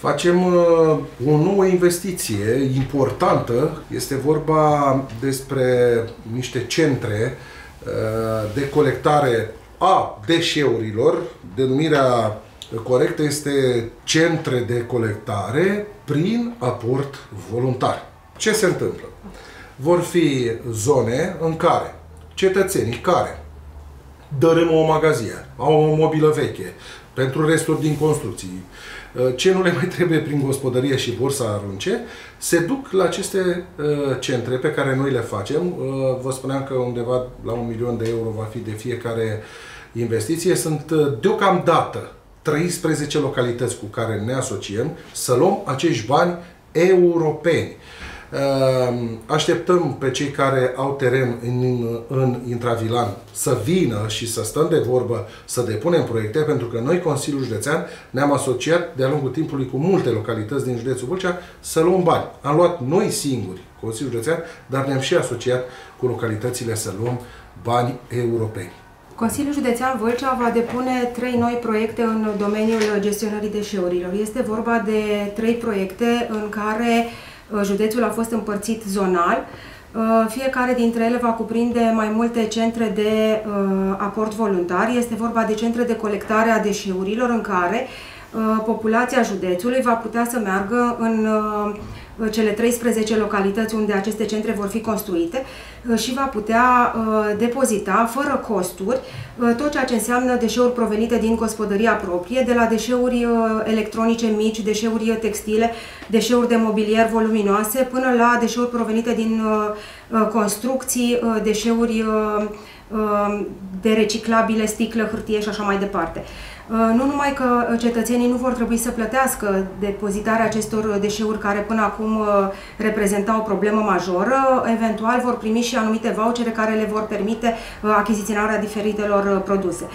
Facem uh, o nouă investiție importantă. Este vorba despre niște centre uh, de colectare a deșeurilor. Denumirea corectă este centre de colectare prin aport voluntar. Ce se întâmplă? Vor fi zone în care cetățenii care dărâmă o magazie, au o mobilă veche, pentru resturi din construcții, uh, ce nu le mai trebuie prin gospodărie și vor să arunce, se duc la aceste uh, centre pe care noi le facem. Uh, vă spuneam că undeva la un milion de euro va fi de fiecare investiție. Sunt deocamdată 13 localități cu care ne asociem să luăm acești bani europeni. Ehm, așteptăm pe cei care au teren în, în Intravilan să vină și să stăm de vorbă, să depunem proiecte, pentru că noi, Consiliul Județean, ne-am asociat de-a lungul timpului cu multe localități din județul Vâlcea să luăm bani. Am luat noi singuri Consiliul Județean, dar ne-am și asociat cu localitățile să luăm bani europeni. Consiliul Județean Vâlcea va depune trei noi proiecte în domeniul gestionării deșeurilor. Este vorba de trei proiecte în care uh, Uh, județul a fost împărțit zonal. Uh, fiecare dintre ele va cuprinde mai multe centre de uh, aport voluntar. Este vorba de centre de colectare a deșeurilor în care populația județului va putea să meargă în cele 13 localități unde aceste centre vor fi construite uh, și va putea uh, depozita fără costuri uh, tot ceea ce înseamnă deșeuri provenite din gospodăria proprie, de la deșeuri electronice mici, deșeuri textile, deșeuri de mobilier voluminoase, până la deșeuri provenite din construcții, deșeuri de reciclabile, sticlă, hârtie și așa mai departe. Uh, nu numai că cetățenii nu vor trebui să plătească depozitarea acestor deșeuri care până acum uh, reprezentau o problemă majoră, eventual vor primi și anumite vouchere care le vor permite uh, achiziționarea diferitelor produse.